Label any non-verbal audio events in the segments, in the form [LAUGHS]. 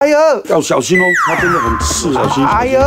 哎呦，要小心哦，它真的很刺，小心。哎呦，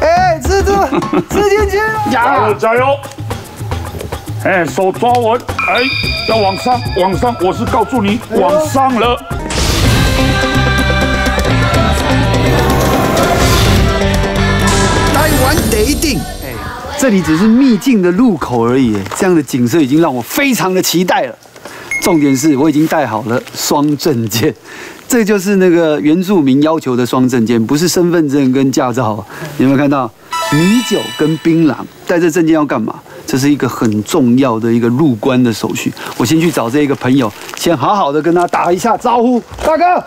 哎，吃住，[LAUGHS] 吃进去，加油。加油！哎，手抓稳，哎，要往上往上，我是告诉你往上了。台湾得定，哎，这里只是秘境的入口而已，这样的景色已经让我非常的期待了。重点是我已经带好了双证件，这就是那个原住民要求的双证件，不是身份证跟驾照。有没有看到米酒跟槟榔？带这证件要干嘛？这是一个很重要的一个入关的手续。我先去找这一个朋友，先好好的跟他打一下招呼，大哥。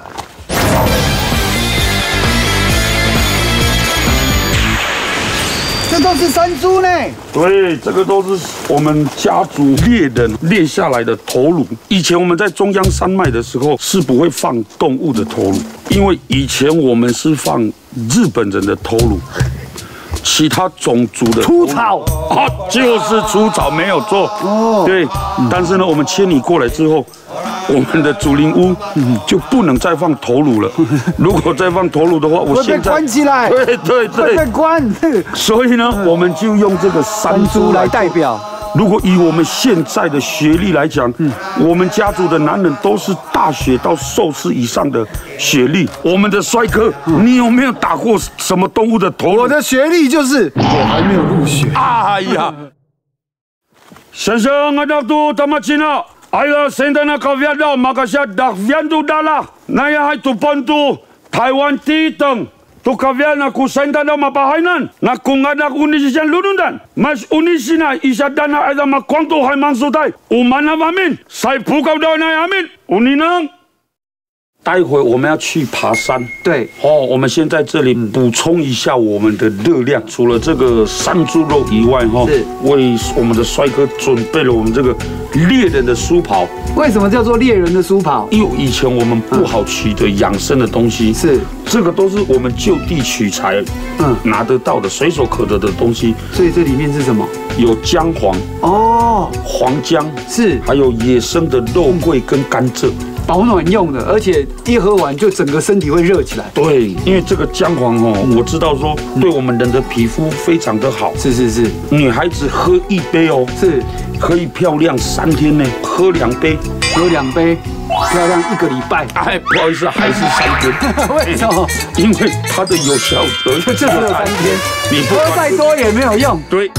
这都是山猪呢。对，这个都是我们家族猎人猎下来的头颅。以前我们在中央山脉的时候是不会放动物的头颅，因为以前我们是放日本人的头颅，其他种族的除草啊，就是除草没有做。哦，对，但是呢，我们迁移过来之后。我们的祖灵屋就不能再放头颅了。[LAUGHS] 如果再放头颅的话，我现在关起来。对 [LAUGHS] 对对，被关。[LAUGHS] 所以呢，我们就用这个山猪来代表。如果以我们现在的学历来讲，我们家族的男人都是大学到硕士以上的学历。我们的帅哥，你有没有打过什么动物的头？我的学历就是我还没有入学。哎呀，先生，我到都他妈进了。哎呀，现在那个味道，马克下大温度大了，那样还做本土台湾第一等，都可味那个现在那马巴海南，那公安那个乌尼西卢伦丹，mas 乌尼西那伊下丹那哎他妈广东海芒待会我们要去爬山，对哦，我们先在这里补充一下我们的热量。除了这个山猪肉以外，哈，是为我们的帅哥准备了我们这个猎人的书袍。为什么叫做猎人的书袍？因为以前我们不好取得养生的东西，是这个都是我们就地取材，嗯，拿得到的、随手可得的东西。所以这里面是什么？有姜黄哦，黄姜是，还有野生的肉桂跟甘蔗。保暖用的，而且一喝完就整个身体会热起来。对，因为这个姜黄哦，我知道说对我们人的皮肤非常的好。是是是，女孩子喝一杯哦，是可以漂亮三天呢。喝两杯，喝两杯，漂亮一个礼拜。哎，不好意思，还是三天。为什么？因为它的有效 [LAUGHS] 就只有三天，你喝再多也没有用。对。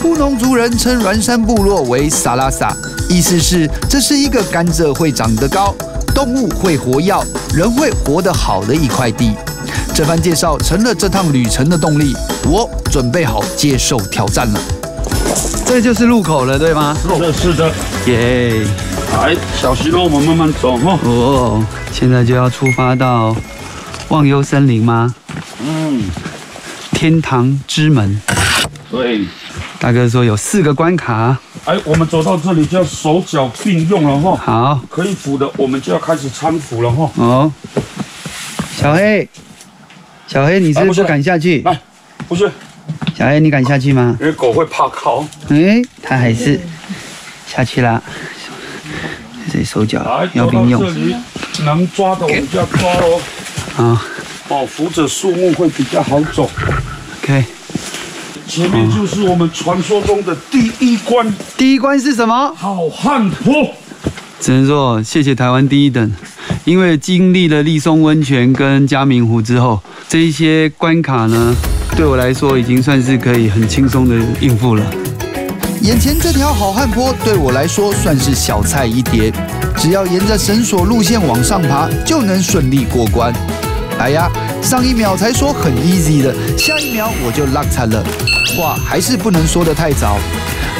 布农族人称软山部落为萨拉萨，意思是这是一个甘蔗会长得高、动物会活药、人会活得好的一块地。这番介绍成了这趟旅程的动力，我准备好接受挑战了。这就是路口了，对吗？是的，是的。耶！来，小心哦，我们慢慢走哈。哦，现在就要出发到忘忧森林吗？嗯。天堂之门。对。大哥说有四个关卡，哎，我们走到这里就要手脚并用了哈。好，可以扶的，我们就要开始搀扶了哈。哦，小黑，小黑，你是不是敢下去？来，不是。小黑，你敢下去吗？因为狗会怕靠。哎，他还是下去了。这手脚要并用。能抓的我们就要抓哦。啊，哦，扶着树木会比较好走。OK。前面就是我们传说中的第一关。第一关是什么？好汉坡。只能说谢谢台湾第一等，因为经历了立松温泉跟嘉明湖之后，这一些关卡呢，对我来说已经算是可以很轻松的应付了。眼前这条好汉坡对我来说算是小菜一碟，只要沿着绳索路线往上爬，就能顺利过关。哎呀，上一秒才说很 easy 的，下一秒我就落惨了。话还是不能说得太早，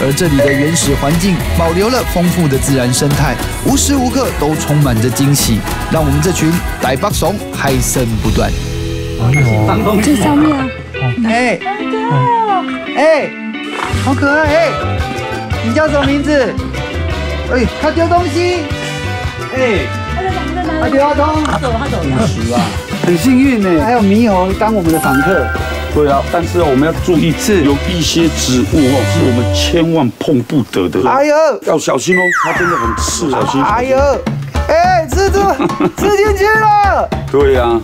而这里的原始环境保留了丰富的自然生态，无时无刻都充满着惊喜，让我们这群呆巴怂嗨声不断。这上面啊，哎，哎，好可爱哎，你叫什么名字？哎，他丢东西，哎，他丢阿东，他走他走。了，十啊，很幸运呢，还有猕猴当我们的访客。对啊，但是我们要注意，是有一些植物哦，是我们千万碰不得的。哎呦，要小心哦，它真的很刺，小心。哎呦，哎，吃吃吃吃进去了，[LAUGHS] 对呀、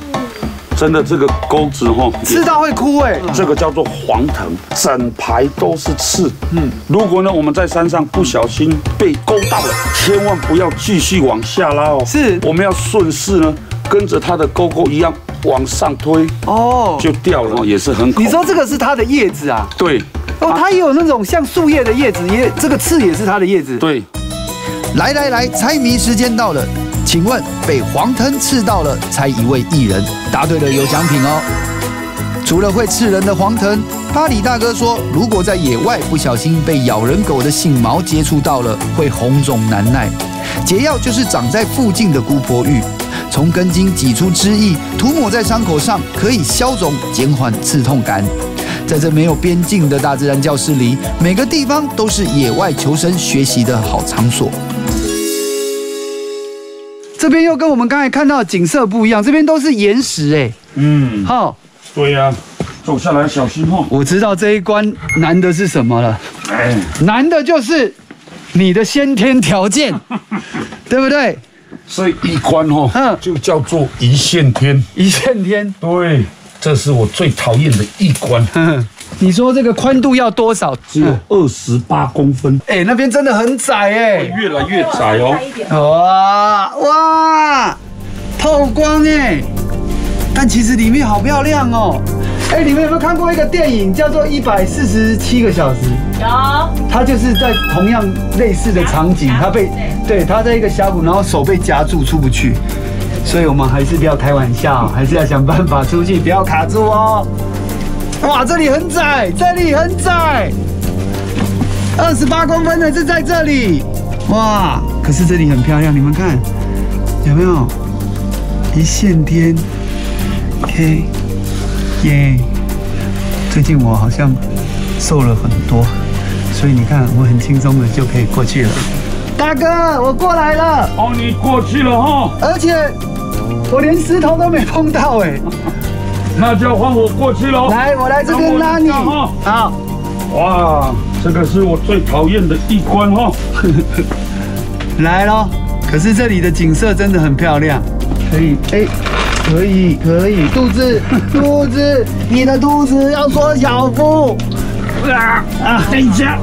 真的这个钩子哈，吃到会哭哎。这个叫做黄藤，整排都是刺。嗯，如果呢我们在山上不小心被勾到了，千万不要继续往下拉哦。是我们要顺势呢，跟着它的钩钩一样往上推，哦，就掉了，也是很恐你说这个是它的叶子啊？对哦，它也有那种像树叶的叶子，也这个刺也是它的叶子。对，来来来，猜谜时间到了，请问被黄藤刺到了，猜一位艺人，答对了有奖品哦。除了会刺人的黄藤，巴里大哥说，如果在野外不小心被咬人狗的性毛接触到了，会红肿难耐。解药就是长在附近的姑婆芋，从根茎挤出汁液，涂抹在伤口上，可以消肿、减缓刺痛感。在这没有边境的大自然教室里，每个地方都是野外求生学习的好场所。这边又跟我们刚才看到的景色不一样，这边都是岩石哎。嗯，好，对呀、走下来小心哦。我知道这一关难的是什么了，哎，难的就是你的先天条件，[LAUGHS] 对不对？所以一关哦，嗯就叫做一线天。一线天。对，这是我最讨厌的一关，哼，[LAUGHS] 你说这个宽度要多少？只有二十八公分，哎、那边真的很窄哎、越来越窄哦。哇哇，透光哎！但其实里面好漂亮哦。哎、你们有没有看过一个电影叫做《一百四十七个小时》？有，他就是在同样类似的场景，他被对他在一个峡谷，然后手被夹住出不去，所以我们还是不要开玩笑，[LAUGHS] 还是要想办法出去，不要卡住哦。哇，这里很窄，这里很窄，二十八公分的是在这里，哇！可是这里很漂亮，你们看有没有？一线天，OK，耶！最近我好像瘦了很多，所以你看我很轻松的就可以过去了。大哥，我过来了，哦，你过去了哈，而且我连石头都没碰到哎。那就换我过去喽。来，我来这边拉你。让我一下好，哇，这个是我最讨厌的一关哈。[LAUGHS] 来咯。可是这里的景色真的很漂亮，可以，哎，可以，可以，肚子，肚子，你的肚子要缩小腹。啊啊，等一下，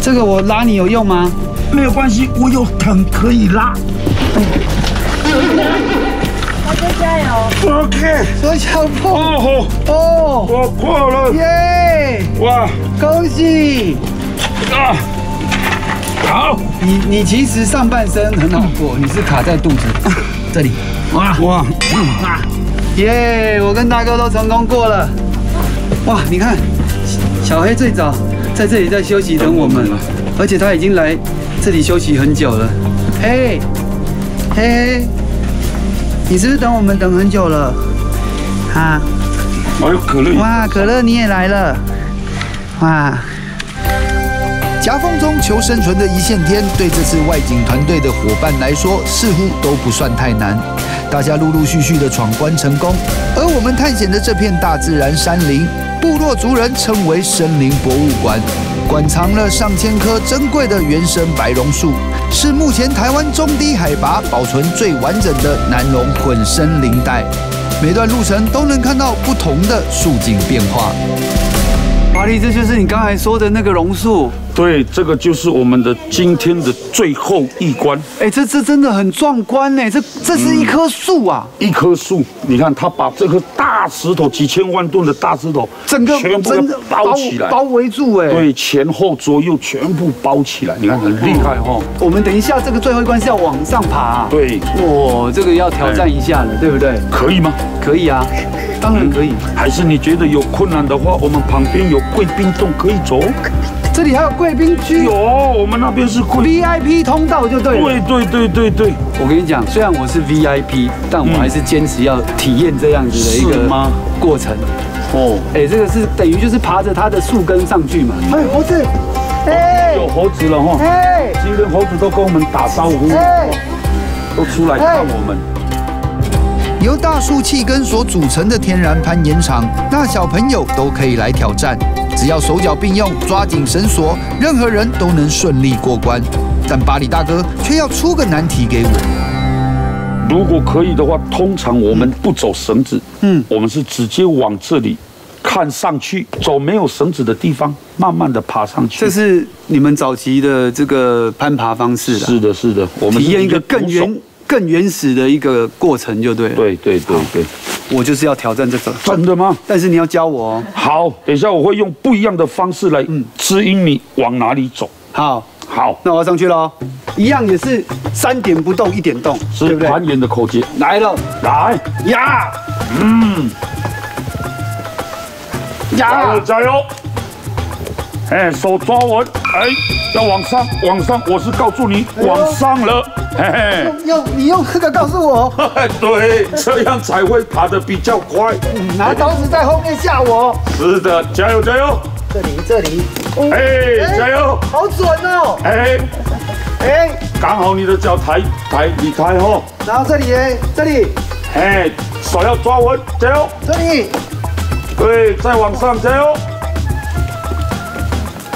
这个我拉你有用吗？没有关系，我有藤可以拉。大家加油！OK，缩小腹。哦，哦，我过了，耶！哇恭喜！啊，好，你你其实上半身很好过，你是卡在肚子这里。哇哇哇，耶！我跟大哥都成功过了。哇，你看，小黑最早在这里在休息等我们，而且他已经来这里休息很久了。嘿，嘿嘿，你是不是等我们等很久了？啊，还有可乐，哇，可乐你也来了，哇，夹缝中求生存的一线天，对这次外景团队的伙伴来说，似乎都不算太难。大家陆陆续续的闯关成功，而我们探险的这片大自然山林，部落族人称为森林博物馆，馆藏了上千棵珍贵的原生白榕树，是目前台湾中低海拔保存最完整的南榕混森林带。每段路程都能看到不同的树景变化。华丽，这就是你刚才说的那个榕树。对，这个就是我们的今天的最后一关，哎，这这真的很壮观呢，这这是一棵树啊，一棵树，你看它把这棵大石头几千万吨的大石头，整个全部包起来，包围住哎。对，前后左右全部包起来，你看很厉害哦。我们等一下这个最后一关是要往上爬、啊。对，哇，这个要挑战一下了，对不对？可以吗？可以啊，当然可以。还是你觉得有困难的话，我们旁边有贵宾洞可以走。这里还有贵宾区有，我们那边是贵。VIP 通道就对了。对对对对对，我跟你讲，虽然我是 VIP，但我还是坚持要体验这样子的一个过程。哦，哎，这个是等于就是爬着它的树根上去嘛。哎，猴子，哎有猴子了哈。哎今天猴子都跟我们打招呼，哎，都出来看我们。由大树气根所组成的天然攀岩场，大小朋友都可以来挑战。只要手脚并用，抓紧绳索，任何人都能顺利过关。但巴里大哥却要出个难题给我。如果可以的话，通常我们不走绳子，嗯，我们是直接往这里看上去，走没有绳子的地方，慢慢的爬上去。这是你们早期的这个攀爬方式是的，是的，我们体验一个更原更原始的一个过程，就对了。对对对对，我就是要挑战这个。真的吗？但是你要教我哦。好，等一下我会用不一样的方式来指引你往哪里走。好。好，那我要上去喽，一样也是三点不动一点动，是攀岩的口诀。来了，来呀，嗯，呀，加油！哎，手抓稳，哎，要往上，往上，我是告诉你往上了，嘿嘿。用你用这个告诉我，对，这样才会爬得比较快。拿刀子在后面吓我。是的，加油加油。这里这里，哎，加油！好准哦！哎哎，刚好你的脚抬抬离开哦。然后这里这里，哎，手要抓稳，加油！这里，对，再往上，加油！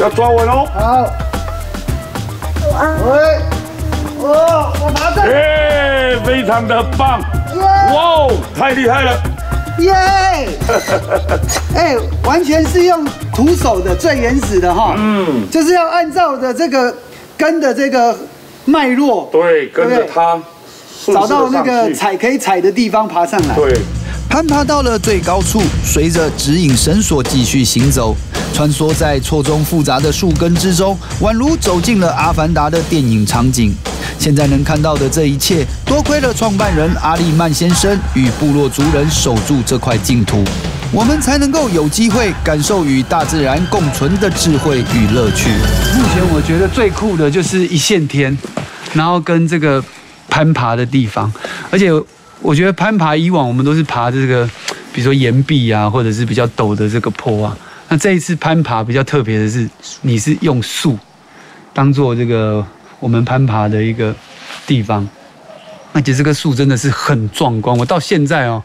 要抓稳哦。好。喂，哇，我拿着。耶，非常的棒！哇，太厉害了！耶！[LAUGHS] 哎，完全是用徒手的，最原始的哈。嗯，就是要按照的这个根的这个脉络，对，跟着它，找到那个踩可以踩的地方爬上来。对，攀爬到了最高处，随着指引绳索继续行走，穿梭在错综复杂的树根之中，宛如走进了《阿凡达》的电影场景。现在能看到的这一切，多亏了创办人阿利曼先生与部落族人守住这块净土，我们才能够有机会感受与大自然共存的智慧与乐趣。目前我觉得最酷的就是一线天，然后跟这个攀爬的地方，而且我觉得攀爬以往我们都是爬这个，比如说岩壁啊，或者是比较陡的这个坡啊，那这一次攀爬比较特别的是，你是用树当做这个。我们攀爬的一个地方，而且这个树真的是很壮观。我到现在哦，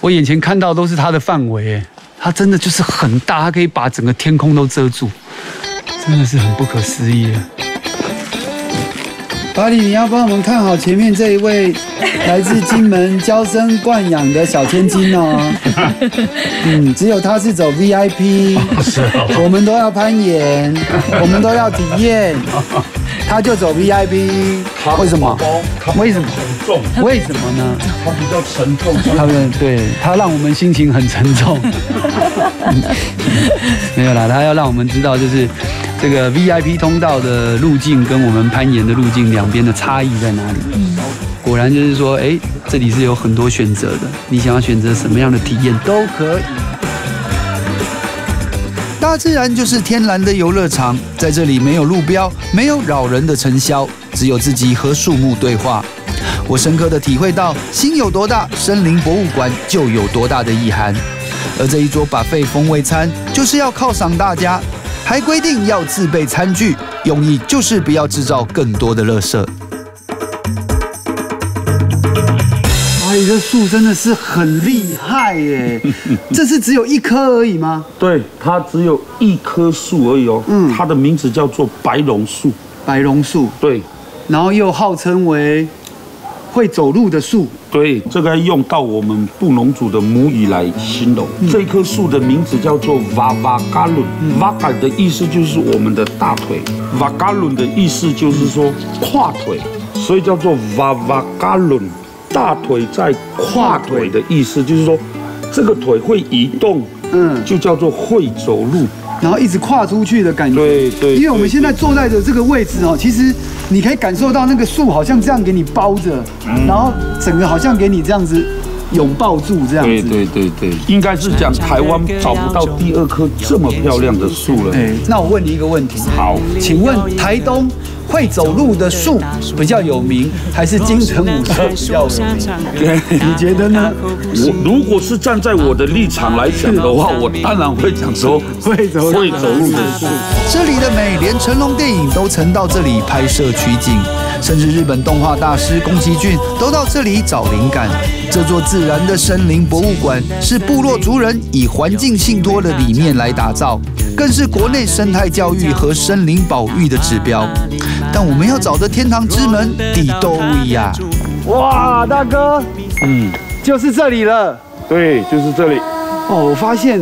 我眼前看到都是它的范围，哎，它真的就是很大，它可以把整个天空都遮住，真的是很不可思议。巴里，你要帮我们看好前面这一位 [LAUGHS] 来自金门娇生惯养的小千金哦。[LAUGHS] 嗯，只有他是走 VIP，我们都要攀岩，[LAUGHS] 我们都要体验。他就走 VIP，为什么？为什么？沉重？为什么呢？他比较沉重。他们对他让我们心情很沉重。没有啦，他要让我们知道，就是这个 VIP 通道的路径跟我们攀岩的路径两边的差异在哪里。果然就是说，哎，这里是有很多选择的，你想要选择什么样的体验都可以。大自然就是天然的游乐场，在这里没有路标，没有扰人的尘嚣，只有自己和树木对话。我深刻的体会到，心有多大，森林博物馆就有多大的意涵。而这一桌把费风味餐，就是要犒赏大家，还规定要自备餐具，用意就是不要制造更多的垃圾。你的树真的是很厉害耶！[LAUGHS] 这是只有一棵而已吗？对，它只有一棵树而已哦。嗯，它的名字叫做白榕树。白榕树，对。然后又号称为会走路的树。对，这个用到我们布农族的母语来形容。这棵树的名字叫做瓦瓦嘎伦。瓦嘎的意思就是我们的大腿，瓦嘎伦的意思就是说跨腿，所以叫做瓦瓦嘎伦。大腿在跨腿的意思，就是说这个腿会移动，嗯，就叫做会走路，然后一直跨出去的感觉。对对。因为我们现在坐在的这个位置哦，其实你可以感受到那个树好像这样给你包着，然后整个好像给你这样子拥抱住这样子。对对对对，应该是讲台湾找不到第二棵这么漂亮的树了。哎，那我问你一个问题，好，请问台东？会走路的树比较有名，还是金城武树比较有名？你觉得呢？我如果是站在我的立场来讲的话，我当然会讲说会走会走路的树。这里的美，连成龙电影都曾到这里拍摄取景。甚至日本动画大师宫崎骏都到这里找灵感。这座自然的森林博物馆是部落族人以环境信托的理念来打造，更是国内生态教育和森林保育的指标。但我们要找的天堂之门底都一呀！哇，大哥，嗯，就是这里了。对，就是这里。哦，我发现，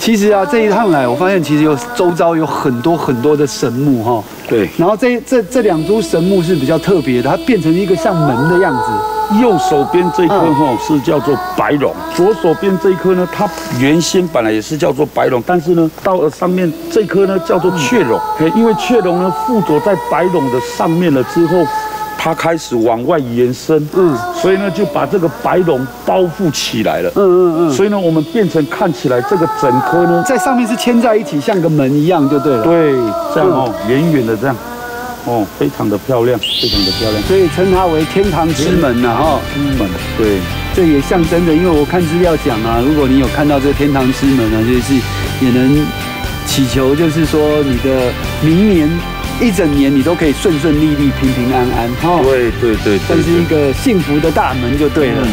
其实啊，这一趟来，我发现其实有周遭有很多很多的神木哈。对，然后这这这两株神木是比较特别的，它变成一个像门的样子。右手边这一颗嗯。哈是叫做白龙，左手边这一颗呢，它原先本来也是叫做白龙，但是呢，到了上面这一颗呢叫做雀龙，嘿因为雀龙呢附着在白龙的上面了之后。它开始往外延伸，嗯。嗯，所以呢就把这个白龙包覆起来了，嗯嗯嗯，所以呢我们变成看起来这个整颗呢，在上面是牵在一起，像个门一样就对了。，对，这样哦，远远的这样，哦，非常的漂亮，非常的漂亮，所以称它为天堂之门呐哈。之门，对，这也象征着，因为我看资料讲啊，如果你有看到这个天堂之门啊，就是也能祈求，就是说你的明年一整年你都可以顺顺利利、平平安安哈。对对对对，这是一个幸福的大门就对了。嗯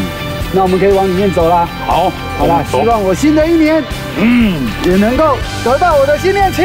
那我们可以往里面走啦。好，好啦，希望我新的一年，嗯，也能够得到我的新恋情。